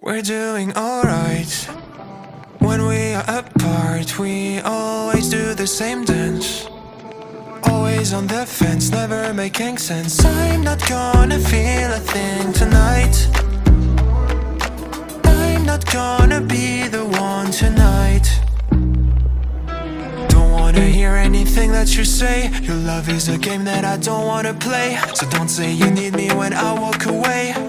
We're doing alright. When we are apart, we always do the same dance. Always on the fence, never making sense. I'm not gonna feel a thing tonight. I'm not gonna be the one tonight. Don't wanna hear anything that you say. Your love is a game that I don't wanna play. So don't say you need me when I walk away.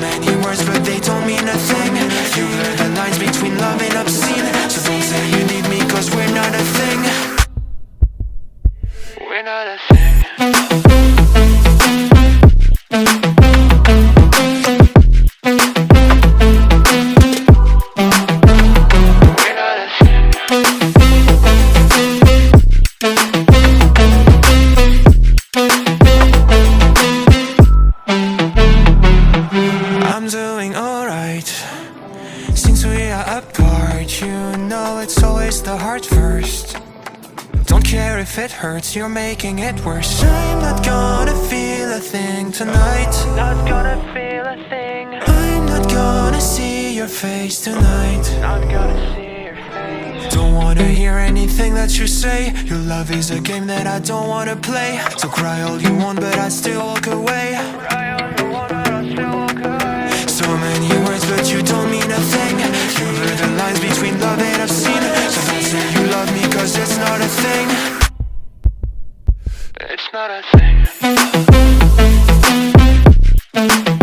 Many words, but they don't mean a thing. You blur the lines between love and obscene. So don't say you need me, cause we're not a thing. We're not a thing. Since we are apart, you know it's always the heart first. Don't care if it hurts, you're making it worse. I'm not gonna feel a thing tonight. Not gonna feel a thing. I'm not gonna see your face tonight. Not gonna see. Don't wanna hear anything that you say. Your love is a game that I don't wanna play. So cry all you want, but I still walk away. Cry all you want, but I'll still walk away. So many words, but you don't mean you thing. Blur the lines between love and obscene. Sometimes say you love me cause it's not a thing. It's not a thing.